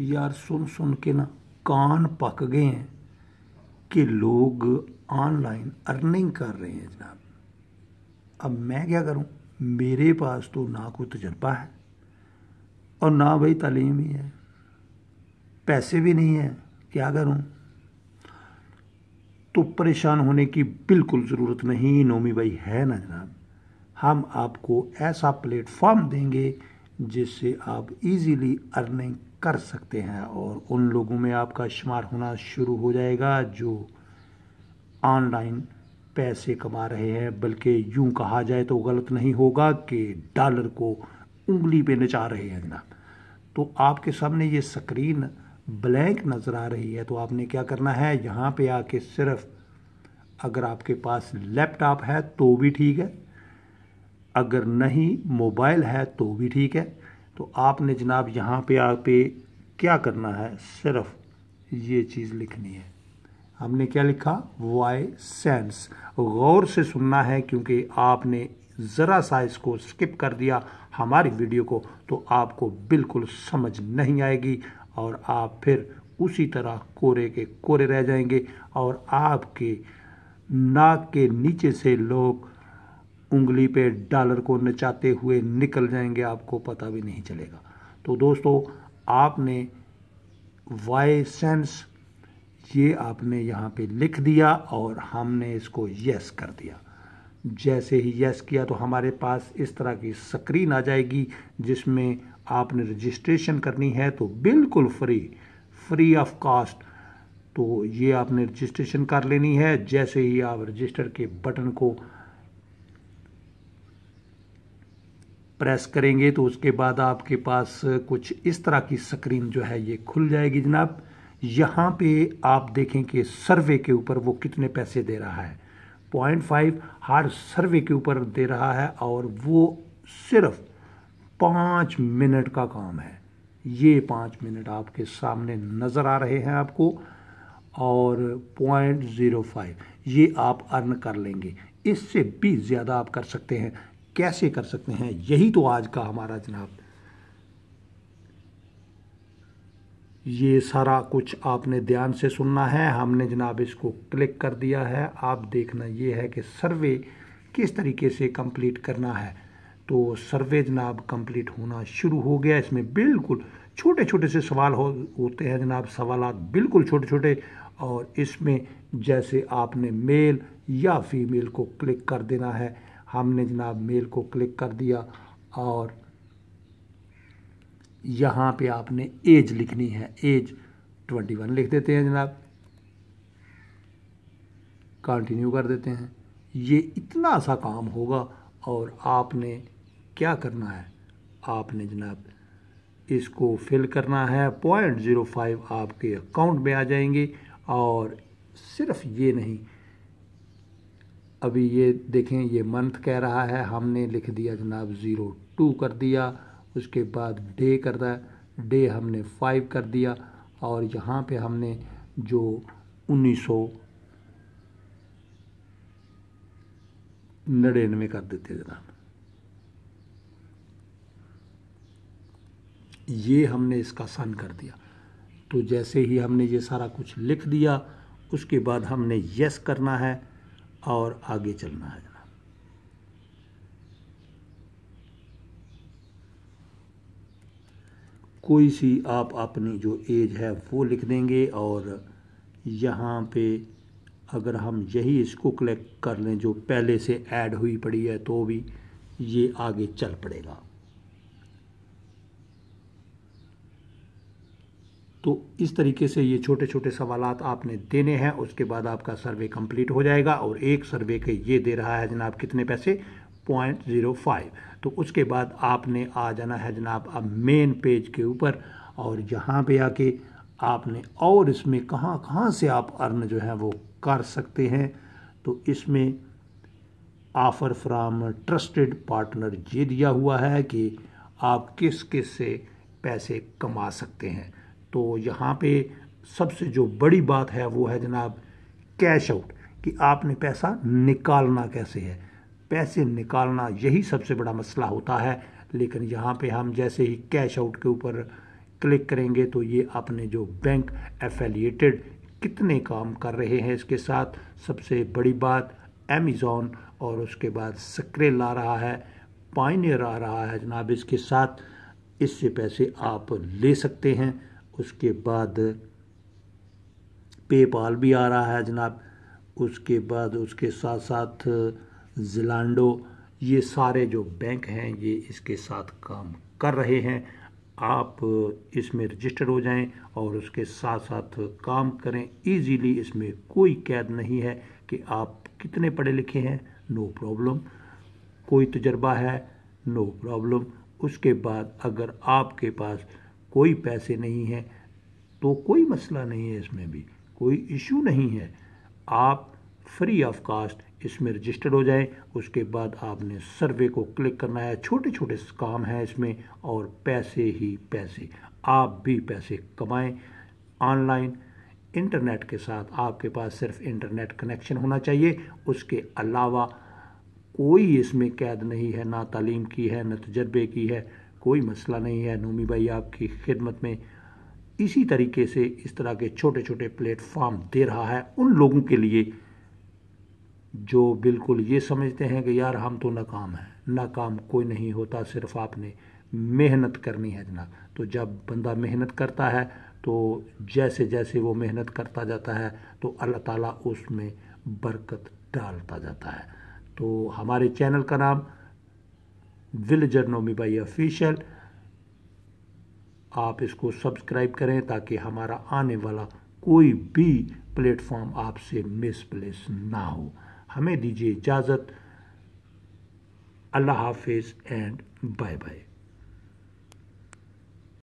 यार सुन सुन के ना कान पक गए हैं कि लोग ऑनलाइन अर्निंग कर रहे हैं जनाब। अब मैं क्या करूँ? मेरे पास तो ना कोई तजर्बा है और ना भाई तालीम ही है। पैसे भी नहीं है, क्या करूँ? तो परेशान होने की बिल्कुल ज़रूरत नहीं, नोमी भाई है ना जनाब। हम आपको ऐसा प्लेटफॉर्म देंगे जिससे आप इजीली अर्निंग कर सकते हैं और उन लोगों में आपका शुमार होना शुरू हो जाएगा जो ऑनलाइन पैसे कमा रहे हैं, बल्कि यूँ कहा जाए तो गलत नहीं होगा कि डॉलर को उंगली पे नचा रहे हैं जनाब तो आपके सामने ये स्क्रीन ब्लैंक नज़र आ रही है तो आपने क्या करना है? यहाँ पे आके सिर्फ़ अगर आपके पास लैपटॉप है तो भी ठीक है, अगर नहीं मोबाइल है तो भी ठीक है तो आपने जनाब यहाँ पे पे क्या करना है? सिर्फ़ ये चीज़ लिखनी है। हमने क्या लिखा? वाई सेंस गौर से सुनना है क्योंकि आपने ज़रा सा इसको स्किप कर दिया हमारी वीडियो को तो आपको बिल्कुल समझ नहीं आएगी और आप फिर उसी तरह कोरे के कोरे रह जाएँगे और आपके नाक के नीचे से लोग उंगली पे डॉलर को नचाते हुए निकल जाएँगे, आपको पता भी नहीं चलेगा। तो दोस्तों, आपने वाई सेंस, ये आपने यहाँ पे लिख दिया और हमने इसको यस कर दिया। जैसे ही यस किया तो हमारे पास इस तरह की स्क्रीन आ जाएगी, जिसमें आपने रजिस्ट्रेशन करनी है तो बिल्कुल फ्री फ्री ऑफ़ कॉस्ट। तो ये आपने रजिस्ट्रेशन कर लेनी है। जैसे ही आप रजिस्टर के बटन को प्रेस करेंगे तो उसके बाद आपके पास कुछ इस तरह की स्क्रीन जो है ये खुल जाएगी जनाब। यहाँ पे आप देखें कि सर्वे के ऊपर वो कितने पैसे दे रहा है। पॉइंट फाइव हर सर्वे के ऊपर दे रहा है और वो सिर्फ़ पाँच मिनट का काम है। ये पाँच मिनट आपके सामने नज़र आ रहे हैं आपको। और पॉइंट ज़ीरो फाइव ये आप अर्न कर लेंगे। इससे भी ज़्यादा आप कर सकते हैं। कैसे कर सकते हैं? यही तो आज का हमारा जनाब। ये सारा कुछ आपने ध्यान से सुनना है। हमने जनाब इसको क्लिक कर दिया है। आप देखना ये है कि सर्वे किस तरीके से कंप्लीट करना है। तो सर्वे जनाब कंप्लीट होना शुरू हो गया। इसमें बिल्कुल छोटे छोटे से सवाल हो, होते हैं जनाब। सवाल बिल्कुल छोटे छोटे और इसमें जैसे आपने मेल या फीमेल को क्लिक कर देना है। हमने जनाब मेल को क्लिक कर दिया और यहाँ पे आपने एज लिखनी है, एज ट्वेंटी वन लिख देते हैं जनाब। कंटिन्यू कर देते हैं। ये इतना सा काम होगा और आपने क्या करना है? आपने जनाब इसको फिल करना है। पॉइंट ज़ीरो फाइव आपके अकाउंट में आ जाएँगे और सिर्फ़ ये नहीं अभी ये देखें, ये मंथ कह रहा है, हमने लिख दिया जनाब ज़ीरो टू कर दिया, उसके बाद डे कर दिया डे हमने फाइव कर दिया, और यहाँ पे हमने जो उन्नीस सौ नड़िनवे कर देते जनाब। ये हमने इसका सन कर दिया। तो जैसे ही हमने ये सारा कुछ लिख दिया, उसके बाद हमने यस करना है। और आगे चलना है, जनाब। कोई सी आप अपनी जो एज है, वो लिख देंगे और यहाँ पे अगर हम यही इसको क्लिक कर लें, जो पहले से ऐड हुई पड़ी है तो भी ये आगे चल पड़ेगा। तो इस तरीके से ये छोटे छोटे सवाल आपने देने हैं, उसके बाद आपका सर्वे कंप्लीट हो जाएगा और एक सर्वे के ये दे रहा है जनाब कितने पैसे? Point zero five. तो उसके बाद आपने आ जाना है जनाब अब मेन पेज के ऊपर और यहाँ पे आके आपने और इसमें कहाँ कहाँ से आप अर्न जो है वो कर सकते हैं तो इसमें ऑफ़र फ्राम ट्रस्टेड पार्टनर ये दिया हुआ है कि आप किस किस से पैसे कमा सकते हैं। तो यहाँ पे सबसे जो बड़ी बात है वो है जनाब कैश आउट कि आपने पैसा निकालना कैसे है। पैसे निकालना यही सबसे बड़ा मसला होता है, लेकिन यहाँ पे हम जैसे ही कैश आउट के ऊपर क्लिक करेंगे तो ये अपने जो बैंक एफिलिएटेड कितने काम कर रहे हैं इसके साथ। सबसे बड़ी बात अमेज़ोन और उसके बाद सक्रेल आ रहा है पाइनियर आ रहा है जनाब इसके साथ। इससे पैसे आप ले सकते हैं। उसके बाद पेपाल भी आ रहा है जनाब। उसके बाद उसके साथ साथ जिलांडो, ये सारे जो बैंक हैं, ये इसके साथ काम कर रहे हैं। आप इसमें रजिस्टर हो जाएँ और उसके साथ साथ काम करें। इजीली इसमें कोई कैद नहीं है कि आप कितने पढ़े लिखे हैं। नो प्रॉब्लम कोई तजर्बा है नो प्रॉब्लम उसके बाद अगर आपके पास कोई पैसे नहीं हैं तो कोई मसला नहीं है इसमें भी, कोई इशू नहीं है। आप फ्री ऑफ़ कास्ट इसमें रजिस्टर्ड हो जाएँ, उसके बाद आपने सर्वे को क्लिक करना है छोटे छोटे काम हैं इसमें, और पैसे ही पैसे, आप भी पैसे कमाएँ। ऑनलाइन इंटरनेट के साथ आपके पास सिर्फ़ इंटरनेट कनेक्शन होना चाहिए, उसके अलावा कोई इसमें कैद नहीं है, ना तालीम की है, न तजर्बे की है। कोई मसला नहीं है, नूमी भाई, आपकी खिदमत में इसी तरीके से इस तरह के छोटे छोटे प्लेटफॉर्म दे रहा है उन लोगों के लिए जो बिल्कुल ये समझते हैं कि यार हम तो नाकाम हैं। नाकाम कोई नहीं होता, सिर्फ़ आपने मेहनत करनी है जनाब। तो जब बंदा मेहनत करता है तो जैसे जैसे वो मेहनत करता जाता है तो अल्लाह ताला उसमें बरकत डालता जाता है। तो हमारे चैनल का नाम विलेजर नोमी बाई ऑफिशियल आप इसको सब्सक्राइब करें ताकि हमारा आने वाला कोई भी प्लेटफॉर्म आपसे मिसप्लेस ना हो। हमें दीजिए इजाज़त। अल्लाह हाफिज़ एंड बाय बाय